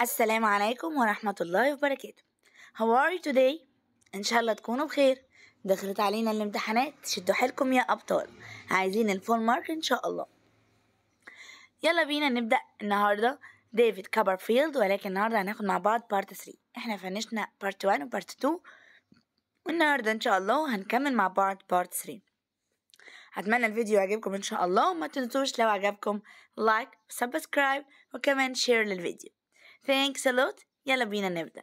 السلام عليكم ورحمة الله وبركاته. How are you today؟ إن شاء الله تكونوا بخير. دخلت علينا الامتحانات شدوا حيلكم يا أبطال. عايزين الفول مارك إن شاء الله. يلا بينا نبدأ النهاردة. ديفيد كوبرفيلد ولكن النهاردة هناخد مع بعض بارت 3 إحنا فنشنا بارت 1 وبارت 2 والنهاردة إن شاء الله هنكمل مع بعض بارت 3 أتمنى الفيديو يعجبكم إن شاء الله. وما تنسوش لو عجبكم لايك وسبسكرايب وكمان شير للفيديو. Thanks a lot. يلا بينا نبدأ.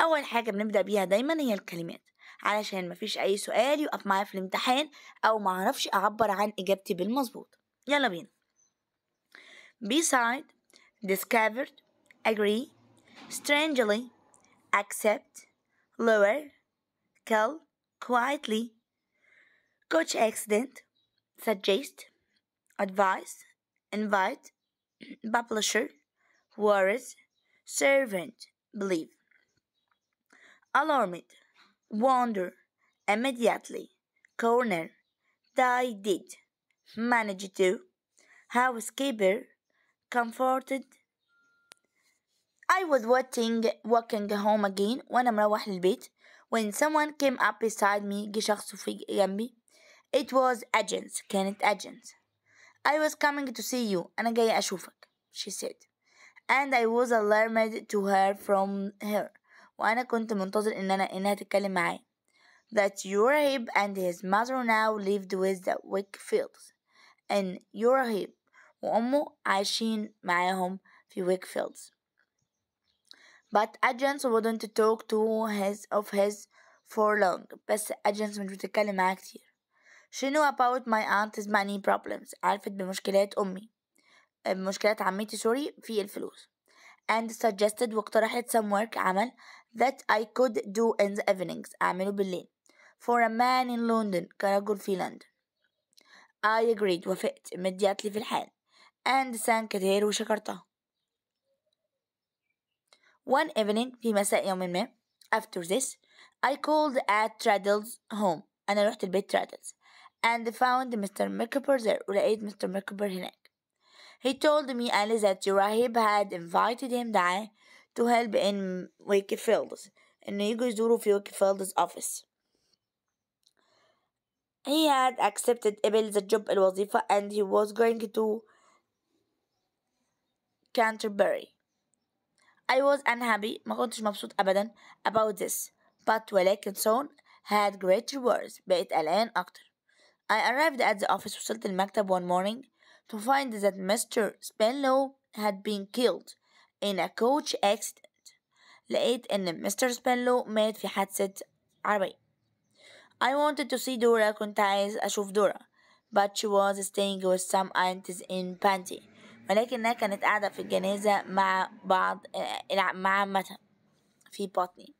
أول حاجة بنبدأ بيها دايما هي الكلمات. علشان مفيش أي سؤال يقف معايا في الامتحان أو معرفش أعبر عن إجابتي بالمظبوط. يلا بينا. Beside discovered agree strangely accept lower kill quietly coach accident suggest advise invite publisher worries, servant, believe. Alarmed, wonder, immediately, corner, die, did, manage to, housekeeper, comforted. I was watching, walking home again when I'm روح البيت. When someone came up beside me شخص في جنبي. It was Agnes كانت Agnes. I was coming to see you. أنا جاي أشوفك. She said and I was alarmed to her from her. وأنا كنت منتظر إن أنا إنها تتكلم معايا. That Uriah Heep and his mother now lived with the Wickfields, and Uriah Heep وأمه عايشين معاهم في Wickfields. but Agnes wouldn't talk to his of his for long. بس Agnes مش بتتكلم معاه كتير. She knew about my aunt's money problems. عرفت بمشكلات أمي. مشكلات عمتي سوري في الفلوس. And suggested واقترحت some work عمل that I could do in the evenings. أعمله بالليل. For a man in London كرجل في لندن. I agreed وافقت. immediately في الحال. And thanked her وشكرتها. One evening في مساء يوم ما after this I called at Traddles home. أنا رحت البيت Traddles. And found Mr. Micawber there. ولقيت Mr. Micawber هناك. He told me Ali that Rahib had invited him there to help in Wickfield's إنه يجوا يزوروا Wickfield's office. He had accepted قبل job job Wazifa and he was going to Canterbury. I was unhappy ما كنتش مبسوط أبدا about this but ولكن son had great rewards بقيت قلقان أكتر. I arrived at the office وصلت المكتب one morning to find that Mr. Spenlow had been killed in a coach accident لقيت ان Mr. Spenlow مات في حادثة عربية I wanted to see Dora كنت عايز اشوف Dora, but she was staying with some aunties in Putney ولكنها كانت قاعدة في الجنازة مع بعض مع عمتها في بوتني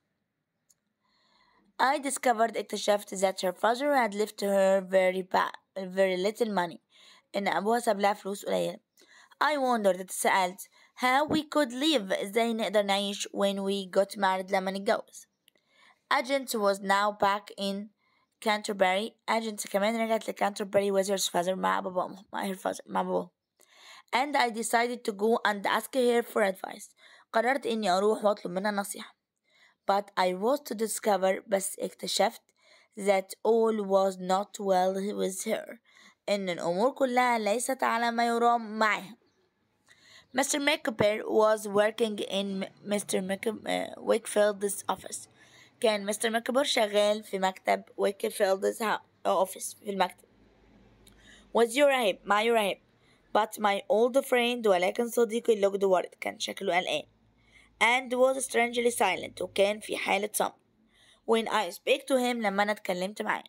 I discovered اكتشفت that her father had left her very very little money إن أبوها ساب لها فلوس قليلة. I wondered اتسألت how we could live إزاي نقدر نعيش when we got married لما نتجوز. Agnes was now back in Canterbury. Agnes كمان رجعت لكانتربري with her father مع بابا father مع بابا. And I decided to go and ask her for advice. قررت إني أروح وأطلب منها نصيحة. But I was to discover بس اكتشفت that all was not well with her. أن الأمور كلها ليست على ما يرام معها Mr. Micawber was working in Mr. Uh, Wickfields office. كان مستر ماكبر شغال في مكتب ويكفيلدز office في المكتب. Was your رهيب مع your رهيب but my old friend ولكن صديقي looked worried كان شكله قلقان and was strangely silent وكان في حالة صمت. When I speak to him لما أنا اتكلمت معاه.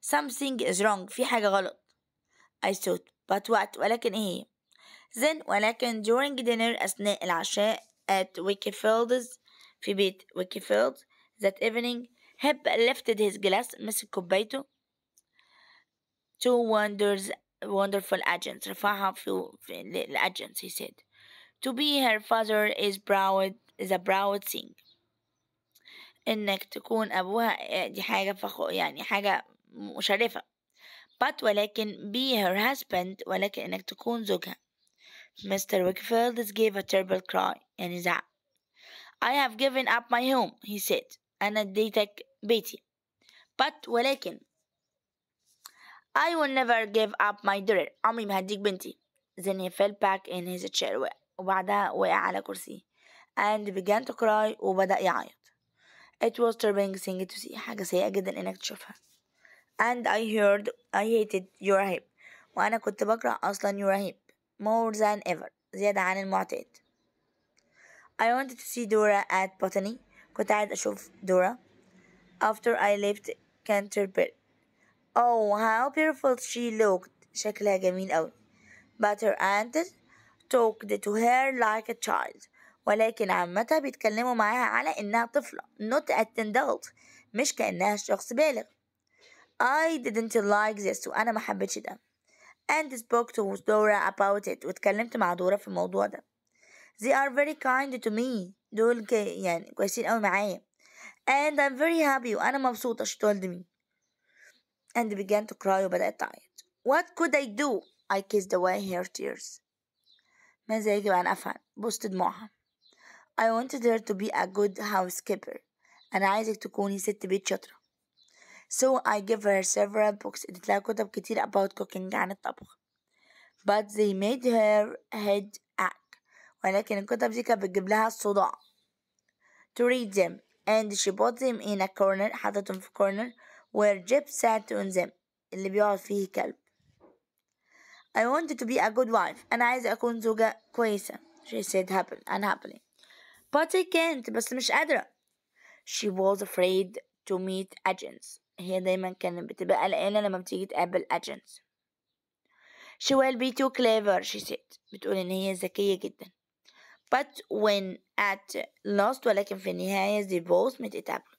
Something is wrong في حاجة غلط. I thought but what ولكن إيه؟ then ولكن during dinner أثناء العشاء at Wickfield's في بيت Wickfield that evening Heep lifted his glass مسك كوبايته. To wonders wonderful Agnes رفعها في, في الagents he said. To be her father is proud is a proud thing. انك تكون ابوها دي حاجة فخو يعني حاجة مشرفة but ولكن be her husband ولكن إنك تكون زوجها Mr. Wickfield gave a terrible cry يعني زعق I have given up my home he said أنا اديتك بيتي but ولكن I will never give up my daughter عمري ما هديك بنتي then he fell back in his chair وبعدها وقع على كرسي and began to cry وبدأ يعيط it was terrible thing to see حاجة سيئة جدا إنك تشوفها and I heard I hated Uriah Heep وأنا كنت بكره أصلا Uriah Heep more than ever. زيادة عن المعتاد. I wanted to see Dora at Putney. كنت عايز أشوف دورا after I left Canterbury. Oh how beautiful she looked. شكلها جميل أوي. But her aunt talked to her like a child. ولكن عمتها بيتكلموا معاها على إنها طفلة not an adult. مش كأنها شخص بالغ. I didn't like this وأنا ما حبيتش ده and spoke to Dora about it واتكلمت مع دورا في الموضوع ده they are very kind to me دول كي يعني كويسين أوي معايا and I'm very happy وأنا مبسوطة she told me and began to cry وبدأت تعيط what could I do I kissed away her tears ماذا يجب أن أفعل بوست دموعها I wanted her to be a good housekeeper أنا عايزك تكوني ست بيت شاطرة So I gave her several books. اديت لها كتب كتير about cooking عن الطبخ but they made her head ache. ولكن الكتب دي كانت بتجيب لها الصداع to read them. And she put them in a corner حطتهم في corner where Jip sat on them. اللي بيقعد فيه كلب. I wanted to be a good wife. أنا عايزة أكون زوجة كويسة. She said happen unhappily but I can't. بس مش قادرة. She was afraid to meet Agnes. هي دايما كانت بتبقى قلقانة لما بتيجي تقابل agents she will be too clever she said بتقول إن هي ذكية جدا but when at last ولكن في النهاية they both met اتقابلوا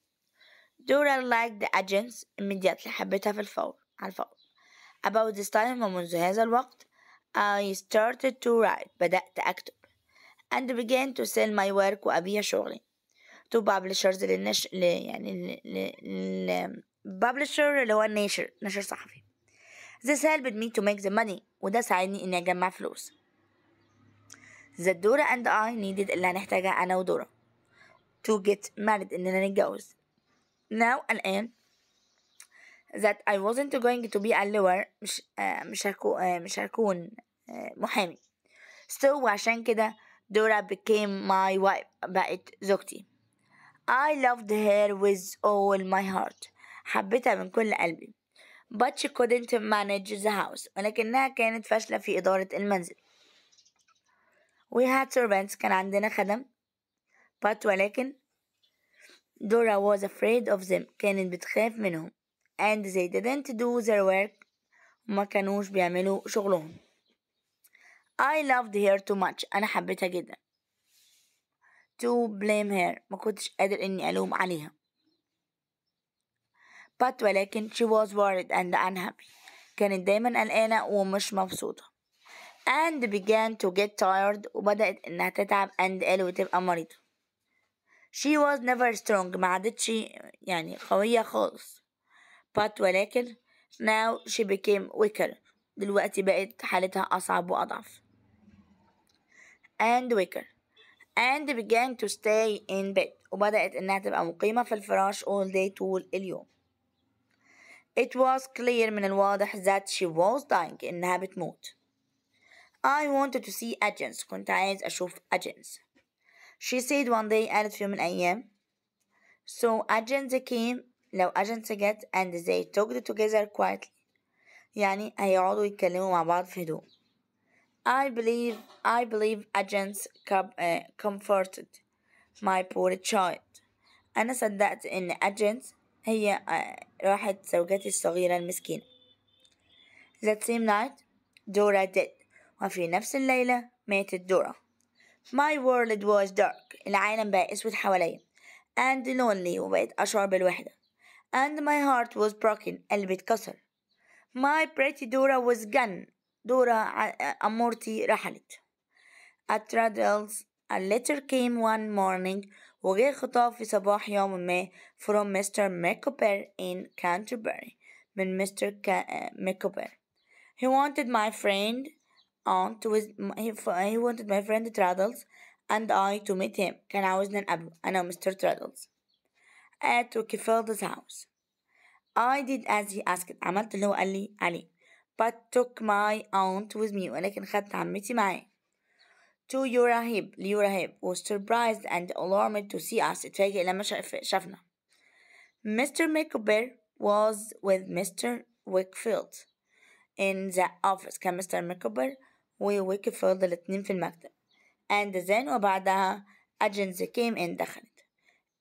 Dora liked the agents immediately حبيتها في الفور على الفور about this time ومنذ هذا الوقت I started to write بدأت أكتب and began to sell my work وأبيع شغلي to publishers للنشر ل... يعني ل... ل... publisher اللي هو الناشر نشر صحفي this helped me to make the money وده ساعدني إني أجمع فلوس that Dora and I needed اللي هنحتاجها أنا ودورا to get married إننا نتجوز now الآن that I wasn't going to be a lawyer مش آه مش هكون آه مش هكون آه محامي so وعشان كده دورا became my wife بقت زوجتي I loved her with all my heart حبيتها من كل قلبي. But she couldn't manage the house. ولكنها كانت فاشلة في إدارة المنزل. We had servants. كان عندنا خدم. But ولكن Dora was afraid of them. كانت بتخاف منهم. And they didn't do their work. وما كانوش بيعملوا شغلهم. I loved her too much. أنا حبيتها جدا. To blame her. ما كنتش قادر إني ألوم عليها. But ولكن she was worried and unhappy. كانت دايما قلقانة ومش مبسوطة. and began to get tired وبدأت إنها تتعب and ill وتبقى مريضة. she was never strong ما عادتش يعني قوية خالص. but ولكن now she became weaker. دلوقتي بقت حالتها أصعب وأضعف. and weaker. and began to stay in bed وبدأت إنها تبقى مقيمة في الفراش all day طول اليوم. It was clear من الواضح that she was dying إنها بتموت. I wanted to see Agnes كنت عايز أشوف Agnes. She said one day قالت في يوم من الأيام So Agnes came لو Agnes جت and they talked together quietly يعني هيقعدوا يتكلموا مع بعض في هدوء. I believe I believe Agnes comforted my poor child. أنا صدقت إن Agnes هي راحت زوجتي الصغيرة المسكينة That same night Dora did وفي نفس الليلة ماتت دورا My world was dark العالم بقى أسود حواليا and lonely وبقيت أشعر بالوحدة and my heart was broken قلبي اتكسر My pretty Dora was gone دورا أمورتي رحلت At Raddles a letter came one morning وجاء خطاب في صباح يوم ما from Mr. Micawber in Canterbury من Mr. Micawber He wanted my friend aunt with he, he wanted my friend Traddles and I to meet him كان عاوزنا نقابله أنا ومستر Traddles at Rockefell's house I did as he asked عملت اللي هو قال لي عليه but took my aunt with me ولكن خدت عمتي معايا To Uriah Heep, Yurahib was surprised and alarmed to see us اتفاجئ لما شافنا. Mr. Micawber was with Mr. Wickfield in the office كان Mr. Micawber وويكفيلد الاتنين في المكتب. And then وبعدها Agnes came in دخلت.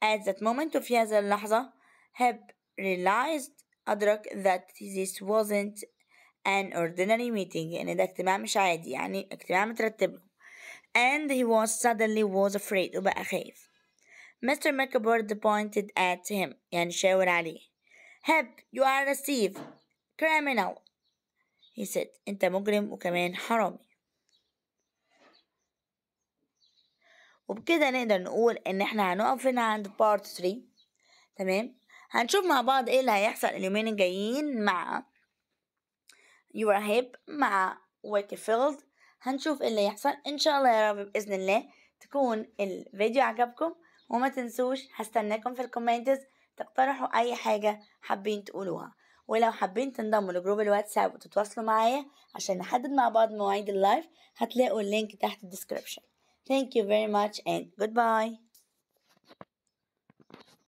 At that moment وفي هذه اللحظة Heep realized أدرك that this wasn't an ordinary meeting إن ده اجتماع مش عادي يعني اجتماع مترتب له. And he was suddenly was afraid وبقى خايف Mr. Micawber pointed at him يعني شاور عليه Heb you are a thief criminal he said انت مجرم وكمان حرامي. وبكده نقدر نقول إن إحنا هنقف هنا عند part 3 تمام؟ هنشوف مع بعض إيه اللي هيحصل اليومين الجايين مع يورا هيب مع ويكيفيلد هنشوف إيه اللي يحصل. إن شاء الله يا رب بإذن الله تكون الفيديو عجبكم وما تنسوش هستناكم في الكومنتس تقترحوا أي حاجة حابين تقولوها. ولو حابين تنضموا لجروب الواتساب وتتواصلوا معايا عشان نحدد مع بعض مواعيد اللايف هتلاقوا اللينك تحت الديسكريبشن Thank you very much and goodbye.